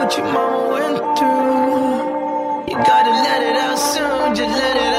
what your mama went through. You gotta let it out soon, just let it